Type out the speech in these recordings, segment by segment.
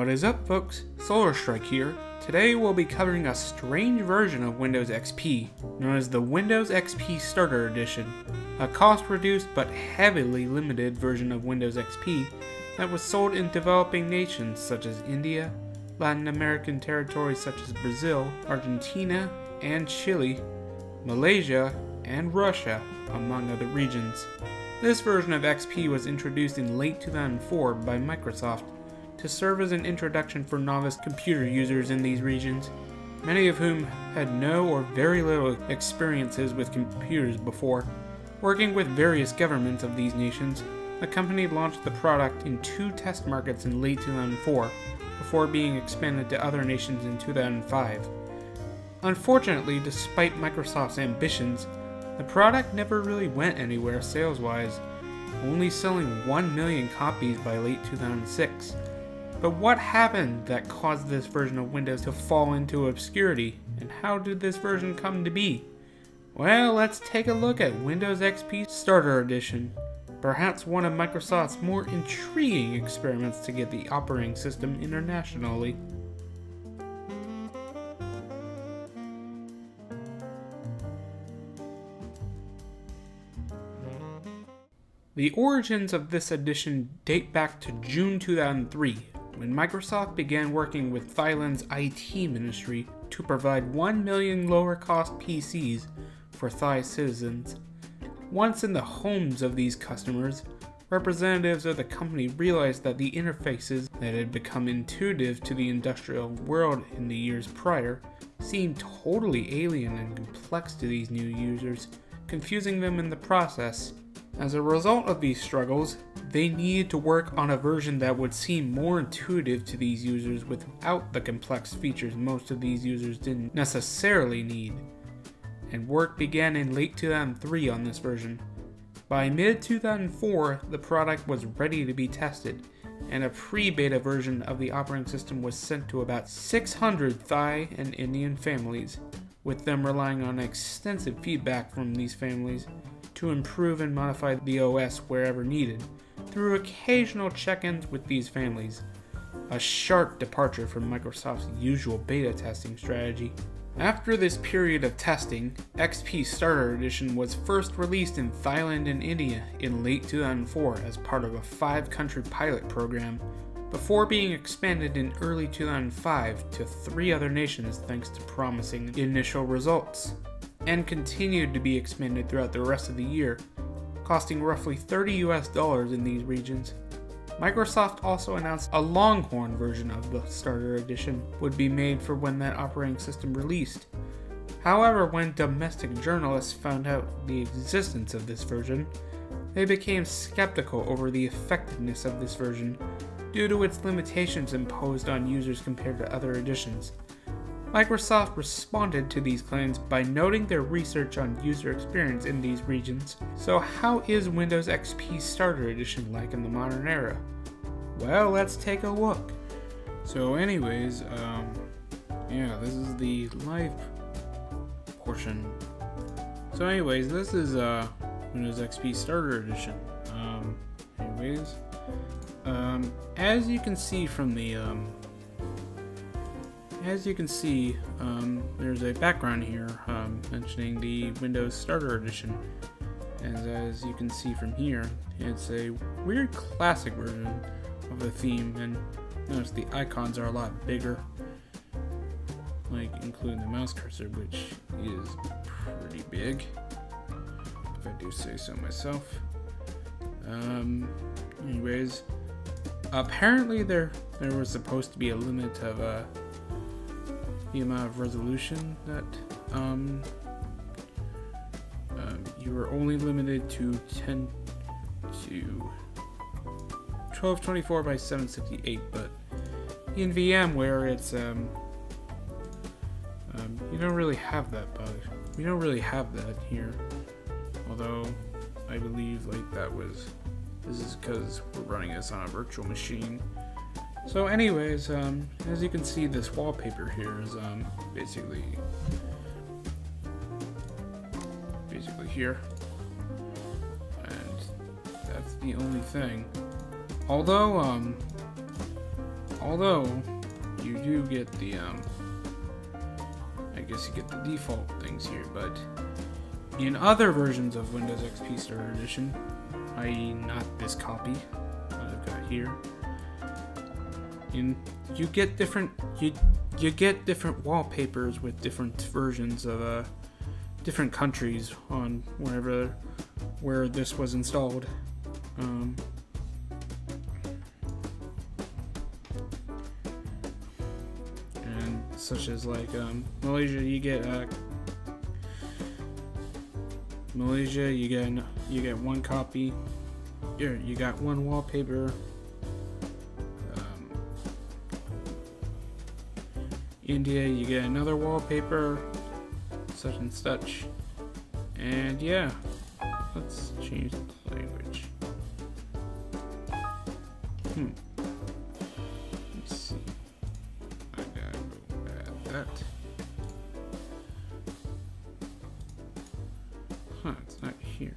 What is up folks? Solarstrike here. Today we'll be covering a strange version of Windows XP, known as the Windows XP Starter Edition, a cost-reduced but heavily limited version of Windows XP that was sold in developing nations such as India, Latin American territories such as Brazil, Argentina, and Chile, Malaysia, and Russia, among other regions. This version of XP was introduced in late 2004 by Microsoft to serve as an introduction for novice computer users in these regions, many of whom had no or very little experiences with computers before. Working with various governments of these nations, the company launched the product in two test markets in late 2004 before being expanded to other nations in 2005. Unfortunately, despite Microsoft's ambitions, the product never really went anywhere sales wise, only selling 1 million copies by late 2006. But what happened that caused this version of Windows to fall into obscurity, and how did this version come to be? Well, let's take a look at Windows XP Starter Edition, perhaps one of Microsoft's more intriguing experiments to get the operating system internationally. The origins of this edition date back to June 2003, when Microsoft began working with Thailand's IT ministry to provide 1 million lower cost PCs for Thai citizens. Once in the homes of these customers, representatives of the company realized that the interfaces that had become intuitive to the industrial world in the years prior seemed totally alien and complex to these new users, confusing them in the process. As a result of these struggles, they needed to work on a version that would seem more intuitive to these users without the complex features most of these users didn't necessarily need. And work began in late 2003 on this version. By mid 2004, the product was ready to be tested, and a pre beta version of the operating system was sent to about 600 Thai and Indian families, with them relying on extensive feedback from these families to improve and modify the OS wherever needed, through occasional check ins with these families. A sharp departure from Microsoft's usual beta testing strategy. After this period of testing, XP Starter Edition was first released in Thailand and India in late 2004 as part of a five country pilot program, before being expanded in early 2005 to three other nations thanks to promising initial results and continued to be expanded throughout the rest of the year, costing roughly 30 US dollars in these regions. Microsoft also announced a Longhorn version of the Starter Edition would be made for when that operating system released. However, when domestic journalists found out the existence of this version, they became skeptical over the effectiveness of this version due to its limitations imposed on users compared to other editions. Microsoft responded to these claims by noting their research on user experience in these regions. So, how is Windows XP Starter Edition like in the modern era? Well, let's take a look. So, anyways, um, yeah, this is the live portion. So, anyways, this is uh, Windows XP Starter Edition. Um, anyways, um, as you can see from the um, as you can see, um, there's a background here um, mentioning the Windows Starter Edition. And as you can see from here, it's a weird classic version of the theme, and notice the icons are a lot bigger, like including the mouse cursor, which is pretty big, if I do say so myself. Um, anyways, apparently there there was supposed to be a limit of uh, the amount of resolution that um, um, you are only limited to 10 to 1224 by 768 but in VMware it's um, um, you don't really have that bug. We don't really have that here. Although I believe like that was this is because we're running this on a virtual machine so anyways, um, as you can see, this wallpaper here is um, basically basically here, and that's the only thing. Although, um, although you do get the um, I guess you get the default things here, but in other versions of Windows XP Starter Edition, i.e. not this copy that I've got here, in you get different you you get different wallpapers with different versions of uh, different countries on wherever where this was installed. Um, and such as like um, Malaysia, you get uh, Malaysia, you get you get one copy. Here, you got one wallpaper. India, you get another wallpaper, such and such. And yeah, let's change the language. Hmm. Let's see. I gotta go add that. Huh, it's not here.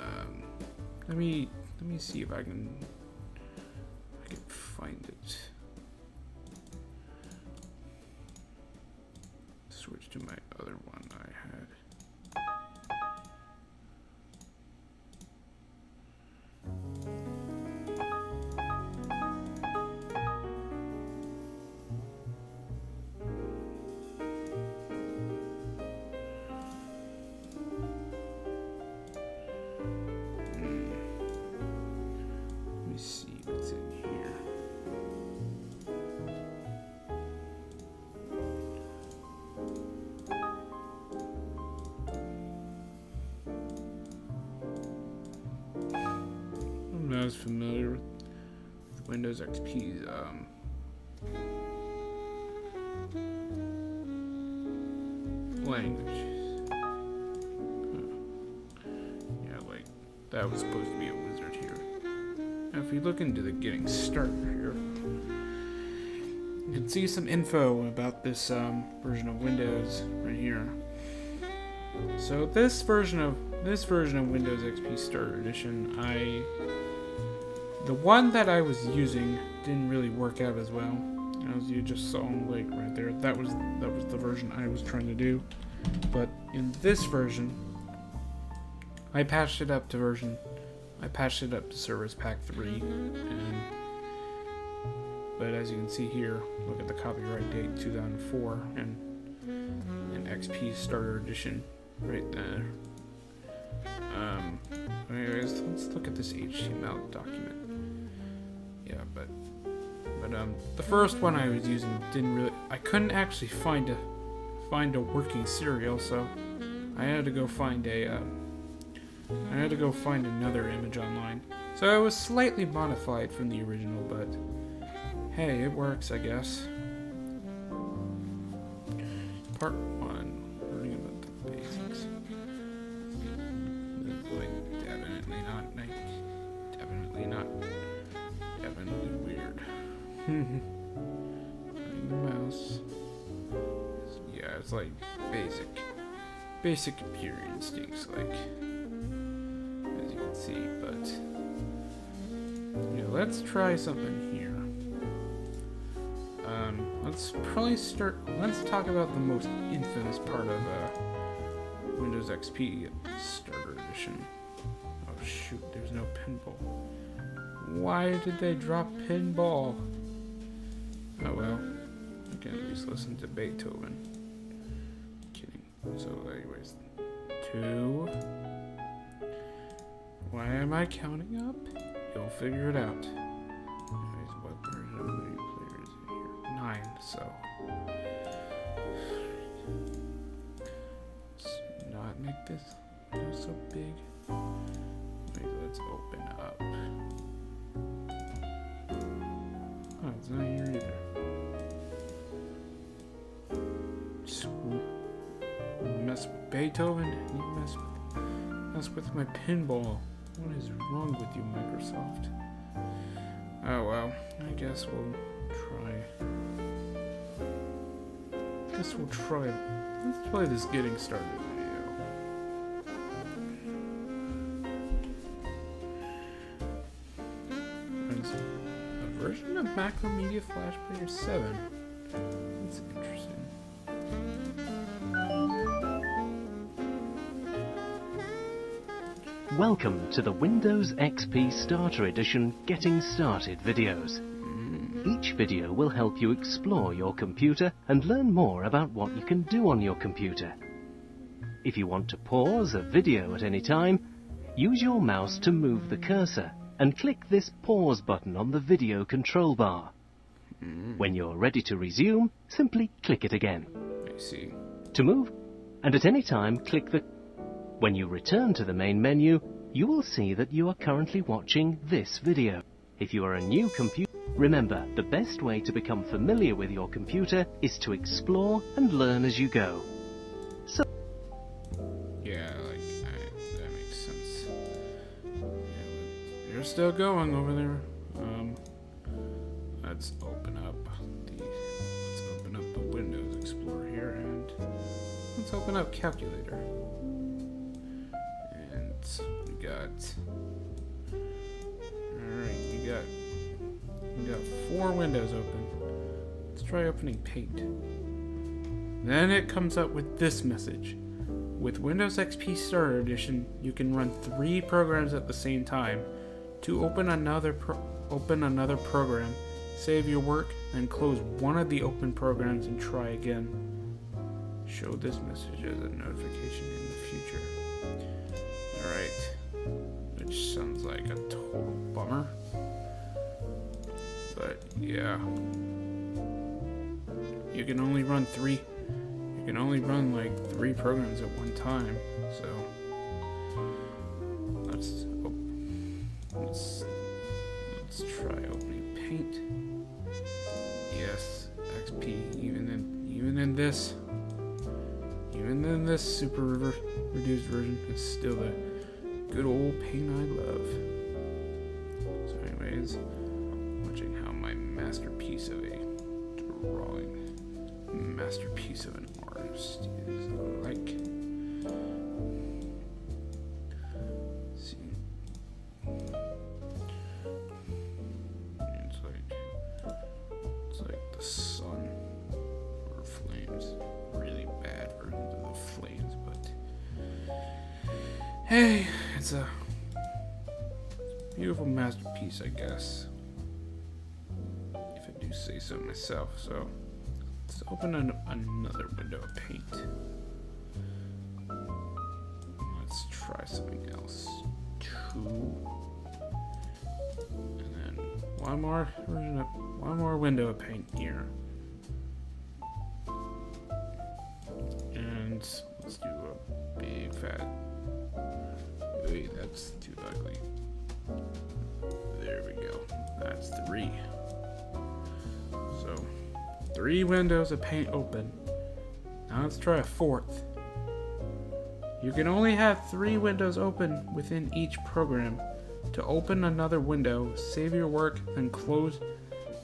Um, let me let me see if I can Familiar with Windows XP. um. Yeah, like that was supposed to be a wizard here. Now, if you look into the getting started here, you can see some info about this um, version of Windows right here. So this version of this version of Windows XP Starter Edition, I the one that I was using didn't really work out as well. As you just saw like right there, that was that was the version I was trying to do. But in this version, I patched it up to version I patched it up to Service Pack 3 and but as you can see here, look at the copyright date 2004 and an XP Starter Edition right there. Um, anyways, let's look at this HTML document. Yeah, but but um, the first one I was using didn't really. I couldn't actually find a find a working serial, so I had to go find a. Uh, I had to go find another image online. So it was slightly modified from the original, but hey, it works, I guess. Part basic computer instincts, like as you can see. But yeah, let's try something here. Um, let's probably start. Let's talk about the most infamous part of uh, Windows XP Starter Edition. Oh shoot, there's no pinball. Why did they drop pinball? Oh well, I can at least listen to Beethoven. So, anyways, two. Why am I counting up? You'll figure it out. Anyways, what version of the player is here? Nine. So. Let's not make this so big. Wait, let's open up. Oh, it's not here Mess with Beethoven? You mess with mess with my pinball. What is wrong with you, Microsoft? Oh well, I guess we'll try. Guess we'll try. Let's play this getting started video. A version of Macromedia Flash Player 7. That's interesting. Welcome to the Windows XP Starter Edition Getting Started videos. Each video will help you explore your computer and learn more about what you can do on your computer. If you want to pause a video at any time, use your mouse to move the cursor and click this pause button on the video control bar. When you're ready to resume, simply click it again. I see. To move, and at any time click the... When you return to the main menu, you will see that you are currently watching this video. If you are a new computer, remember the best way to become familiar with your computer is to explore and learn as you go. So, Yeah, like, I, that makes sense. Yeah, you're still going over there. Um, let's open up the, let's open up the Windows Explorer here, and let's open up Calculator. We got, alright, we got, we got four windows open. Let's try opening Paint. Then it comes up with this message. With Windows XP Starter Edition, you can run three programs at the same time. To open another open another program, save your work, then close one of the open programs and try again. Show this message as a notification in the future. Alright. Which sounds like a total bummer. But yeah. You can only run three you can only run like three programs at one time. So let's op- let's let's try opening Paint. Yes, XP. Even in even in this, even in this super reduced version, it's still the good old Paint I love. So, anyways, watching how my masterpiece of a drawing masterpiece of an artist is like. It's like it's like the sun or flames. Really bad versions the flames, but hey, it's a beautiful masterpiece, I guess. If I do say so myself, so. Let's open an, another window of paint. Let's try something else. Two. And then one more one more window of paint here. Three. So three windows of paint open. Now let's try a fourth. You can only have three windows open within each program. To open another window, save your work, then close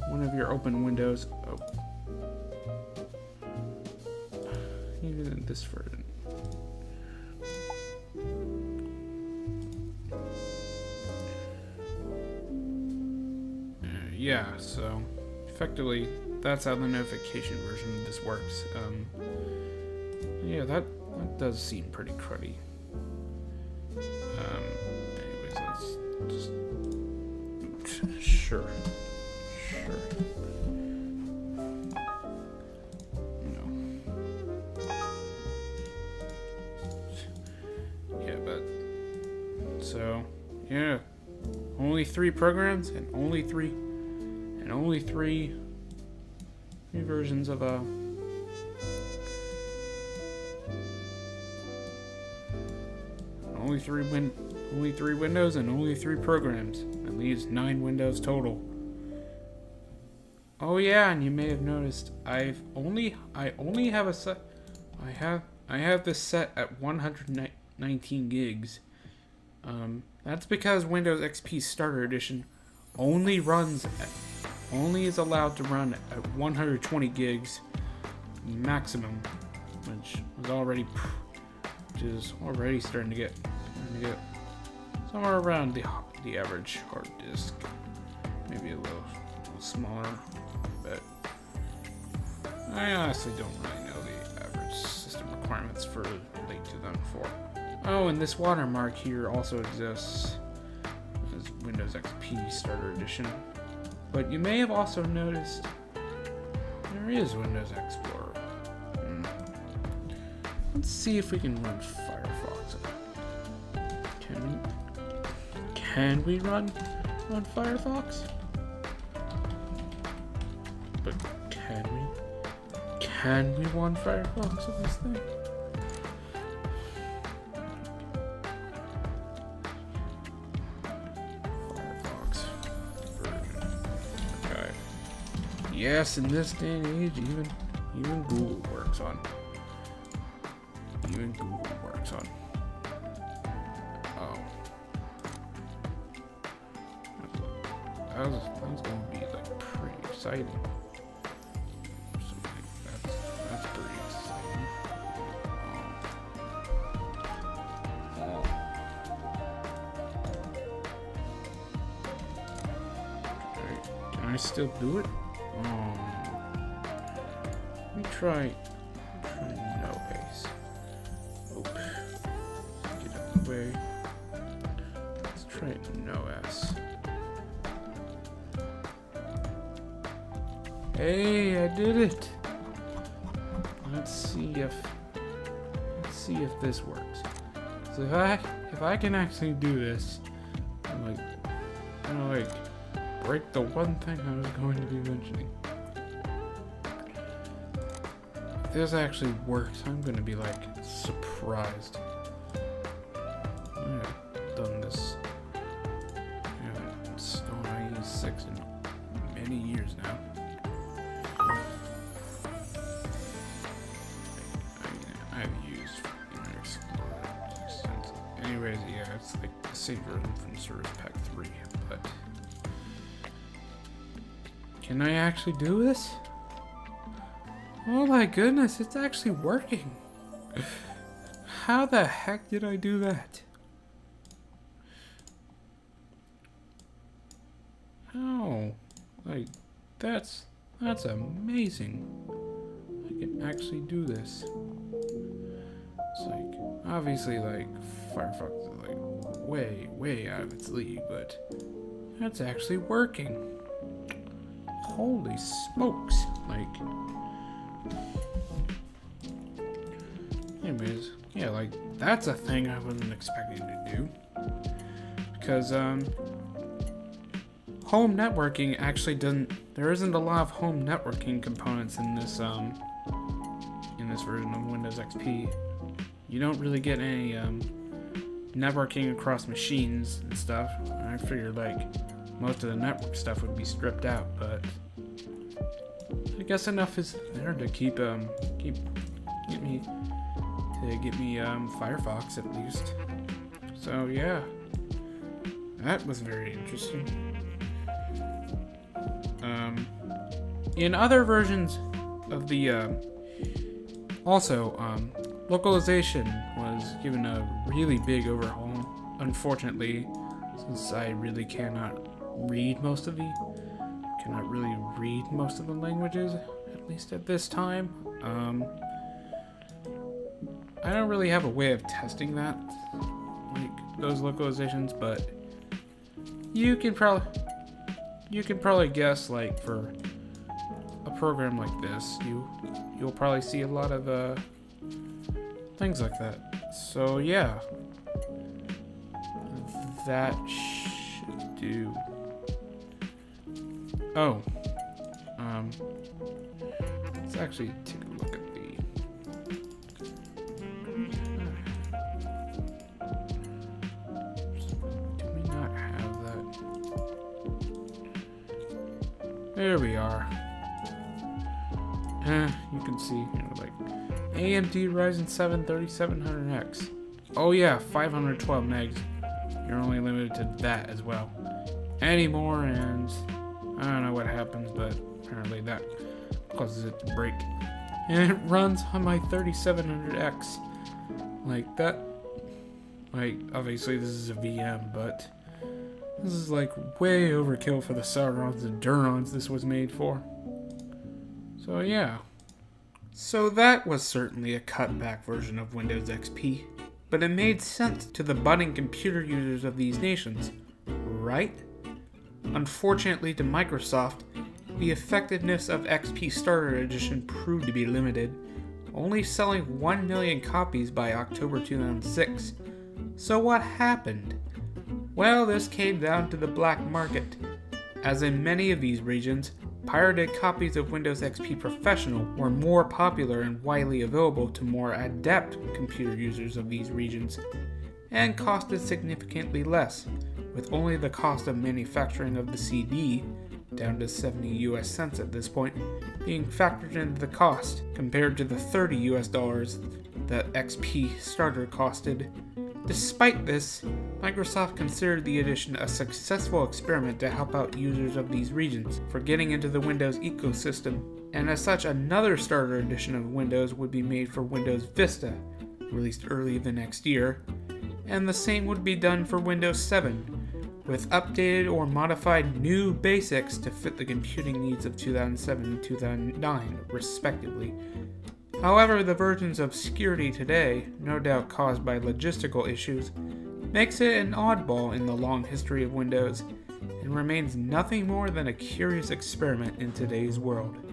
one of your open windows. Oh. Even this version. Yeah, so effectively that's how the notification version of this works. Um, yeah, that, that does seem pretty cruddy. Um, anyways, let's just sure, sure. No. Yeah, but so yeah, only three programs and only three and only three new versions of uh only three win only three windows and only three programs. That leaves nine windows total. Oh yeah, and you may have noticed I've only I only have a set I have I have this set at 119 gigs. Um, that's because Windows XP Starter Edition only runs only is allowed to run at 120 gigs maximum, which is already which is already starting to get starting to get somewhere around the the average hard disk, maybe a little smaller, but I honestly don't really know the average system requirements for Late 2004. Oh, and this watermark here also exists as Windows XP Starter Edition. But you may have also noticed there is Windows Explorer. Hmm. Let's see if we can run Firefox. Can we? Can we run on Firefox? But can we? Can we run Firefox on this thing? Yes, in this day and age, even even Google works on. Even Google works on. Oh. That was, that was gonna be like pretty exciting. So, like, that's, that's pretty exciting. Um, uh, can I still do it? Try. No base. Oop. Get out of the way. Let's try no S. Hey, I did it. Let's see if let's see if this works. So if I if I can actually do this, I'm like I'm like break the one thing I was going to be mentioning. This actually works, I'm gonna be like surprised. I've done this. I haven't installed IE6 in many years now. I, I've used Explorer since. Anyways, yeah, it's like the same version from Service Pack 3, but. Can I actually do this? Oh my goodness, it's actually working. How the heck did I do that? How? Like, that's that's amazing. I can actually do this. It's like obviously like Firefox is like way, way out of its league, but that's actually working. Holy smokes! Like, anyways, yeah, like that's a thing I wasn't expecting to do because um home networking actually doesn't there isn't a lot of home networking components in this um in this version of Windows XP. You don't really get any um networking across machines and stuff. I figured like most of the network stuff would be stripped out, but I guess enough is there to keep um keep get me to get me um Firefox at least. So yeah. That was very interesting. Um, in other versions of the, uh, also, um, localization was given a really big overhaul. Unfortunately, since I really cannot read most of the, cannot really read most of the languages, at least at this time. Um, I don't really have a way of testing that, like those localizations, but you can probably you can probably guess like for a program like this you you'll probably see a lot of uh things like that. So yeah. That should do oh um let's actually take a look at the do we not have that there we are. Eh, you can see, you know, like AMD Ryzen 7 3700X. Oh yeah, 512 megs. You're only limited to that as well. Anymore, and I don't know what happens, but apparently that causes it to break. And it runs on my 3700X. Like that. Like, obviously this is a VM, but This is like way overkill for the Celerons and Durons this was made for. So yeah. So that was certainly a cutback version of Windows XP, but it made sense to the budding computer users of these nations, right? Unfortunately to Microsoft, the effectiveness of XP Starter Edition proved to be limited, only selling 1 million copies by October 2006. So what happened? Well, this came down to the black market. As in many of these regions, pirated copies of Windows XP Professional were more popular and widely available to more adept computer users of these regions, and costed significantly less, with only the cost of manufacturing of the CD, down to 70 US cents at this point, being factored into the cost compared to the 30 US dollars that XP Starter costed. Despite this, Microsoft considered the edition a successful experiment to help out users of these regions for getting into the Windows ecosystem, and as such, another starter edition of Windows would be made for Windows Vista, released early the next year, and the same would be done for Windows 7, with updated or modified new basics to fit the computing needs of 2007 and 2009, respectively. However, the version's obscurity today, no doubt caused by logistical issues, makes it an oddball in the long history of Windows and remains nothing more than a curious experiment in today's world.